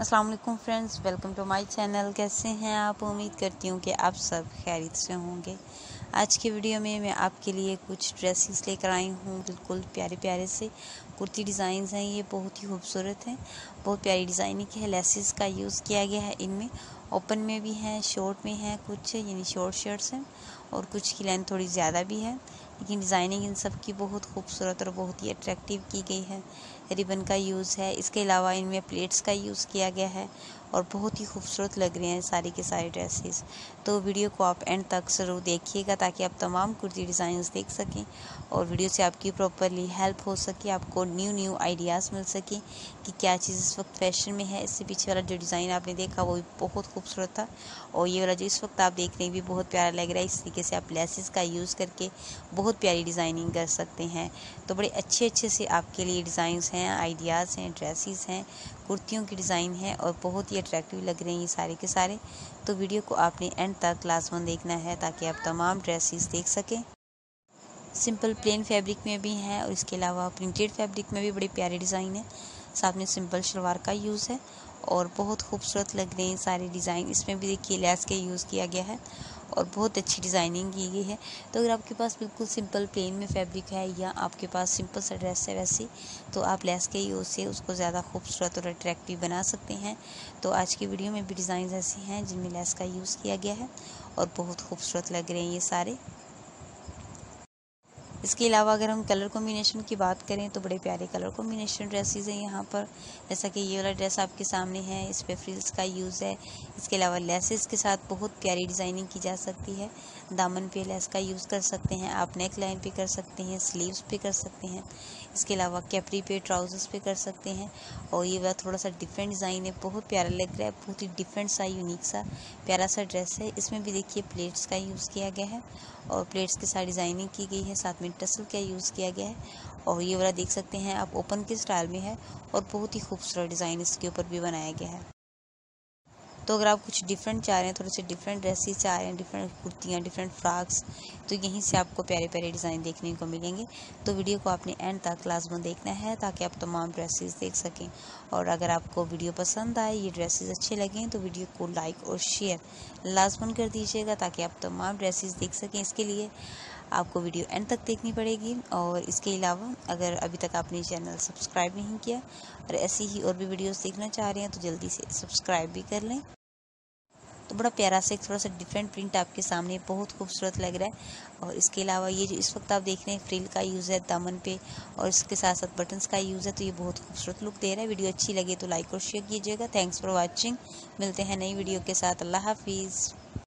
अस्सलाम वालेकुम friends, welcome to my channel. कैसे हैं आप? उम्मीद करती हूँ कि आप सब खैरियत से होंगे। आज के वीडियो में मैं आपके लिए कुछ ड्रेसेस लेकर आई हूँ, बिल्कुल प्यारे प्यारे से। कुर्ती डिज़ाइन हैं, ये बहुत ही खूबसूरत हैं। बहुत प्यारी डिज़ाइनिंग है। लेसिस का यूज़ किया गया है इनमें। ओपन में भी हैं, शॉर्ट में हैं कुछ, यानी शॉर्ट शर्ट्स हैं और कुछ की लेंथ थोड़ी ज़्यादा भी है। लेकिन डिज़ाइनिंग इन सब की बहुत खूबसूरत और बहुत ही अट्रैक्टिव की गई है। रिबन का यूज़ है। इसके अलावा इनमें प्लेट्स का यूज़ किया गया है। और बहुत ही खूबसूरत लग रहे हैं सारी के सारे ड्रेसेस तो वीडियो को आप एंड तक ज़रूर देखिएगा ताकि आप तमाम कुर्ती डिज़ाइंस देख सकें और वीडियो से आपकी प्रॉपरली हेल्प हो सके, आपको न्यू न्यू आइडियाज़ मिल सके कि क्या चीज़ इस वक्त फ़ैशन में है। इससे पीछे वाला जो डिज़ाइन आपने देखा वो भी बहुत खूबसूरत था और ये वाला जो इस वक्त आप देख रहे हैं भी बहुत प्यारा लग रहा है। इस तरीके से आप लेसिस का यूज़ करके बहुत प्यारी डिज़ाइनिंग कर सकते हैं। तो बड़े अच्छे अच्छे से आपके लिए डिज़ाइंस हैं आइडियाज़ हैं ड्रेसिस हैं, कुर्तियों की डिज़ाइन है और बहुत ही अट्रैक्टिव लग रहे हैं ये सारे के सारे। तो वीडियो को आपने एंड तक क्लास वन देखना है ताकि आप तमाम ड्रेसेस देख सकें। सिंपल प्लेन फैब्रिक में भी हैं और इसके अलावा प्रिंटेड फैब्रिक में भी बड़े प्यारे डिज़ाइन है। साथ में सिंपल शलवार का यूज़ है और बहुत खूबसूरत लग रहे हैं सारे डिज़ाइन इसमें भी देखिए लेस के यूज़ किया गया है। और बहुत अच्छी डिज़ाइनिंग की गई है। तो अगर आपके पास बिल्कुल सिंपल, प्लेन में फैब्रिक है या आपके पास सिंपल सा ड्रेस है वैसे तो आप लेस के यूज़ से उसको ज़्यादा खूबसूरत और अट्रैक्टिव बना सकते हैं। तो आज की वीडियो में भी डिज़ाइन ऐसे हैं जिनमें लेस का यूज़ किया गया है और बहुत खूबसूरत लग रहे हैं ये सारे। इसके अलावा अगर हम कलर कॉम्बिनेशन की बात करें तो बड़े प्यारे कलर कॉम्बिनेशन ड्रेसेस हैं यहाँ पर। जैसा कि ये वाला ड्रेस आपके सामने है, इस पर फ्रिल्स का यूज़ है। इसके अलावा लेसेस के साथ बहुत प्यारी डिज़ाइनिंग की जा सकती है। दामन पे लेस का यूज़ कर सकते हैं, आप नेक लाइन पे कर सकते हैं स्लीव्स पे कर सकते हैं। इसके अलावा कैपरी पे ट्राउजर्स पे कर सकते हैं। और ये वाला थोड़ा सा डिफरेंट डिज़ाइन है, बहुत प्यारा लग रहा है, बहुत ही डिफरेंट सा यूनिक सा, प्यारा सा ड्रेस है। इसमें भी देखिए प्लेट्स का यूज़ किया गया है और प्लेट्स के साथ डिज़ाइनिंग की गई है, साथ में टसल का यूज़ किया गया है? और ये वाला देख सकते हैं आप ओपन के स्टाइल में है और बहुत ही खूबसूरत डिज़ाइन इसके ऊपर भी बनाया गया है। तो अगर आप कुछ डिफरेंट चाह रहे हैं, थोड़े से डिफरेंट ड्रेसेस चाह रहे हैं डिफरेंट कुर्तियाँ डिफरेंट फ्रॉक्स तो यहीं से आपको प्यारे प्यारे डिज़ाइन देखने को मिलेंगे। तो वीडियो को आपने एंड तक में देखना है ताकि आप तमाम ड्रेसेस देख सकें। और अगर आपको वीडियो पसंद आए, ये ड्रेसेस अच्छे लगें तो वीडियो को लाइक और शेयर लाजमन कर दीजिएगा ताकि आप तमाम ड्रेसेस देख सकें। इसके लिए आपको वीडियो एंड तक देखनी पड़ेगी। और इसके अलावा, अगर अभी तक आपने चैनल सब्सक्राइब नहीं किया और ऐसी ही और भी वीडियोस देखना चाह रहे हैं तो जल्दी से सब्सक्राइब भी कर लें। तो बड़ा प्यारा सा, एक थोड़ा सा डिफरेंट प्रिंट आपके सामने बहुत खूबसूरत लग रहा है। और इसके अलावा ये जो इस वक्त आप देख रहे हैं फ्रिल का यूज़ है, दामन पे, और इसके साथ साथ बटन्स का यूज़ है तो ये बहुत खूबसूरत लुक दे रहा है। वीडियो अच्छी लगे तो लाइक और शेयर कीजिएगा। थैंक्स फॉर वॉचिंग मिलते हैं नई वीडियो के साथ। अल्लाह हाफिज़।